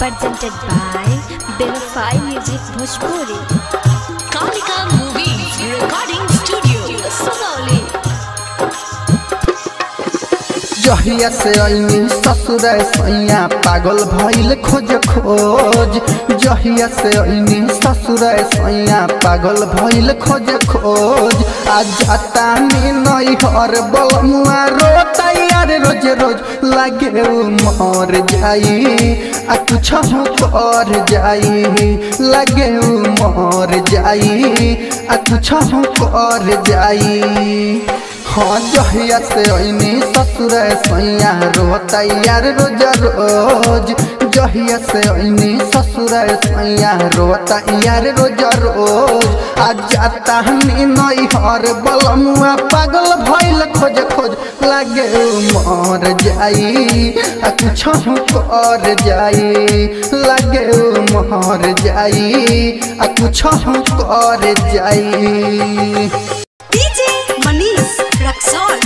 presented by Benify Music Bhojpuri. Kalika Movies Recording Studio, Sugauli. जहिया से अइनी ससुर सैया पागल भइल खोज खोज जहिया से अइनी ससुर सैया पागल भइल खोज खोज आ जाता नी नई हर बलमुआ रोता यार रोज रोज लागे उ मर जाई आ कुछ हो कर जाई लागे उ मर जाई आ कुछ हो जहिया से अइनी ससुर सैया यार रोज रोज। जहिया से अइनी ससुर सैया रोता यार रोज रोज। आ जाता नई हर बलमुआ पागल भइल खोज खोज लागे मर जाई। आ कुछ कर जाई, लागे मर जाई। आ कुछ कर जाई। Manish Raxol.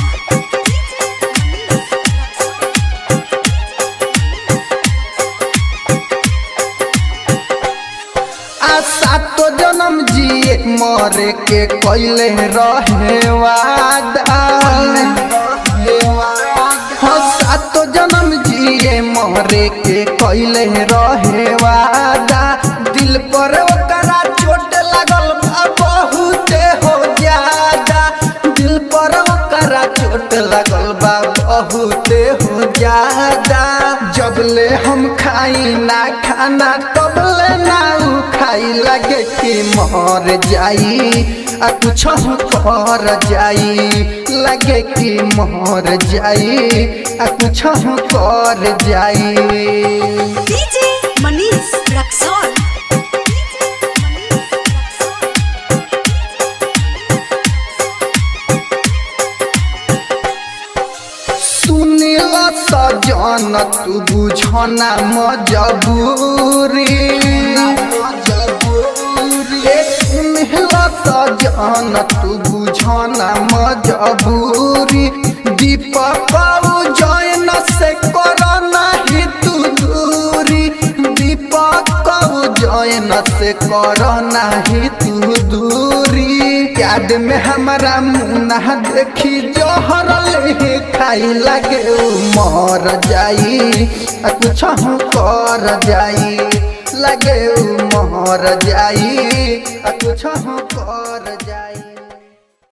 तो जन्म जिए मरे के कैले रहे वादा सातो जन्म जिए मरे के कैले रहे जब जबले हम खाई ना खाना तबले ना खाई। लगे कि मर जाई, आ कुछ कर जाई। लगे कि मर जाई, आ कुछ कर जाई। DJ Manish Raxol. सजन तू बुझना मजबूरी। सजन तू बुझना मजबूरी। जैन से कर नहीं तू दूरी। याद में हमारा मुन्ना देखी, जोहर ले खाई लगे मर जाई। कुछ हम कर जाई, लगे मर जाई। कुछ हम कर